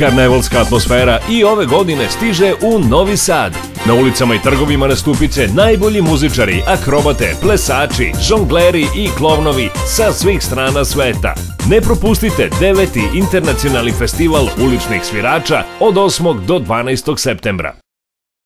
karnevalska atmosfera i ove godine stiže u Novi Sad. Na ulicama i trgovima nastupit će najbolji muzičari, akrobate, plesači, žongleri i klovnovi sa svih strana sveta. Ne propustite deveti internacionalni festival uličnih svirača od 8. do 12. septembra.